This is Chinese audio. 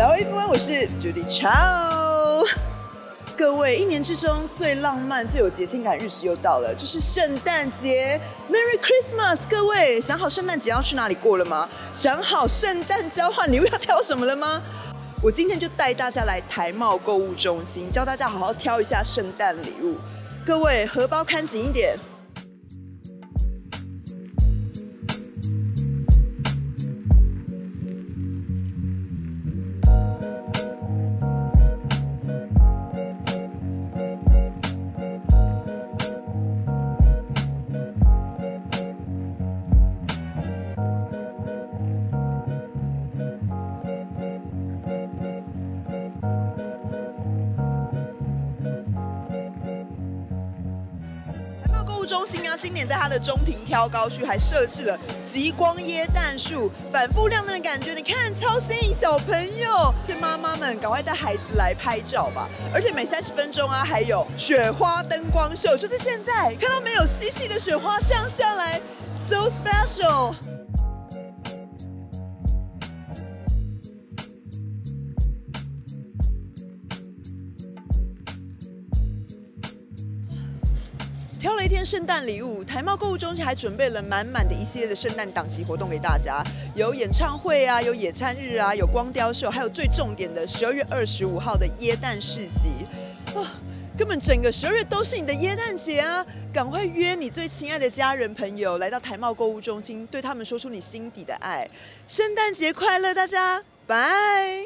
Hello everyone，我是 Judy Chow。各位，一年之中最浪漫、最有节庆感日子又到了，就是圣诞节，Merry Christmas！各位，想好圣诞节要去哪里过了吗？想好圣诞交换礼物要挑什么了吗？我今天就带大家来台茂购物中心，教大家好好挑一下圣诞礼物。各位，荷包看紧一点。购物中心啊，今年在它的中庭挑高区还设置了极光椰蛋树，反复亮灯的感觉，你看超吸引小朋友。妈妈们赶快带孩子来拍照吧！而且每三十分钟啊，还有雪花灯光秀，就是现在看到没有，细细的雪花降下来，so special。挑了一天圣诞礼物，台贸购物中心还准备了满满的一系列的圣诞档期活动给大家，有演唱会啊，有野餐日啊，有光雕秀，还有最重点的十二月二十五号的椰蛋市集，哇、根本整个十二月都是你的椰蛋节啊！赶快约你最亲爱的家人朋友来到台贸购物中心，对他们说出你心底的爱。圣诞节快乐，大家，拜。